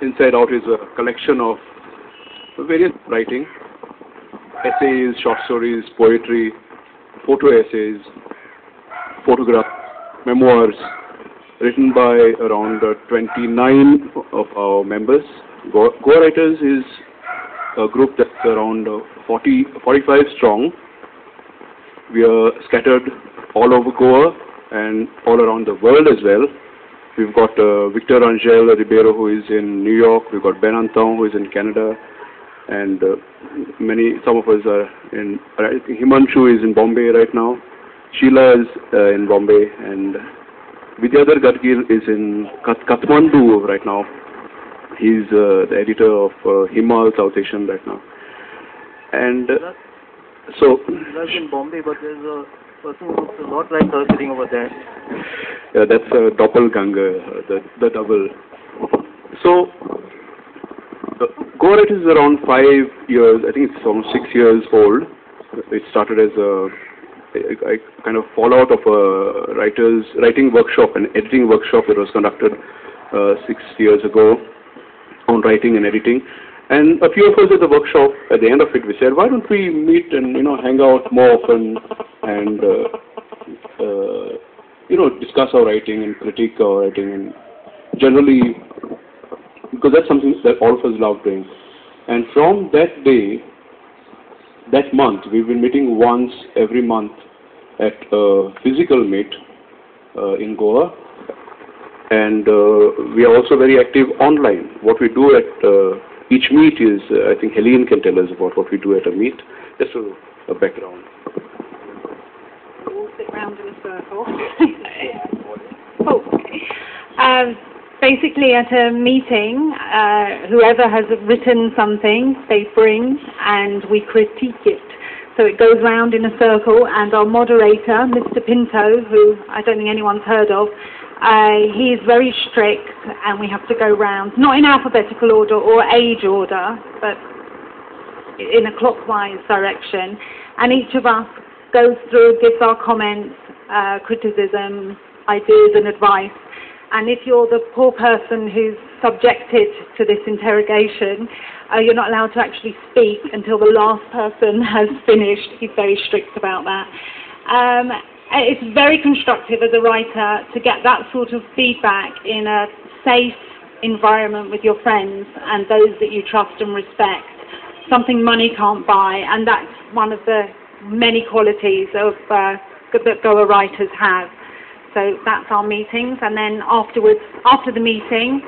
Inside Out is a collection of various writing, essays, short stories, poetry, photo essays, photographs, memoirs, written by around uh, 29 of our members. Go, Goa Writers is a group that's around uh, 40, 45 strong. We are scattered all over Goa and all around the world as well. We've got uh, Victor Angel Ribeiro who is in New York. We've got Ben Antão who is in Canada. And uh, many, some of us are in, right, Himanshu is in Bombay right now. Sheila is uh, in Bombay and Vidyadhar Gadgil is in Kathmandu right now. He's uh, the editor of uh, Himal South Asian right now. And uh, so... That's in Bombay, but there's a person who looks a lot like her sitting over there. Yeah, that's a doppelganger, uh, the, the double. So, uh, Goa is around five years, I think it's almost six years old. It started as a, a, a kind of fallout of a writer's writing workshop, an editing workshop that was conducted uh, six years ago on writing and editing. And a few of us at the workshop, at the end of it, we said, why don't we meet and, you know, hang out more often and, uh, uh, you know, discuss our writing and critique our writing and generally, because that's something that all of us love doing. And from that day, that month, we've been meeting once every month at a physical meet uh, in Goa. And uh, we are also very active online. What we do at uh, each meet is, uh, I think Helene can tell us about what we do at a meet. Just a, a background. Sit round in a circle. oh, okay. Um, basically, at a meeting, uh, whoever has written something, they bring and we critique it. So it goes round in a circle, and our moderator, Mr. Pinto, who I don't think anyone's heard of, uh, he is very strict, and we have to go round, not in alphabetical order or age order, but in a clockwise direction. And each of us goes through, gives our comments, uh, criticism, ideas, and advice. And if you're the poor person who's subjected to this interrogation, uh, you're not allowed to actually speak until the last person has finished. He's very strict about that. Um, it's very constructive as a writer to get that sort of feedback in a safe environment with your friends and those that you trust and respect. Something money can't buy, and that's one of the many qualities of uh, that Goa writers have. So that's our meetings, and then afterwards, after the meeting,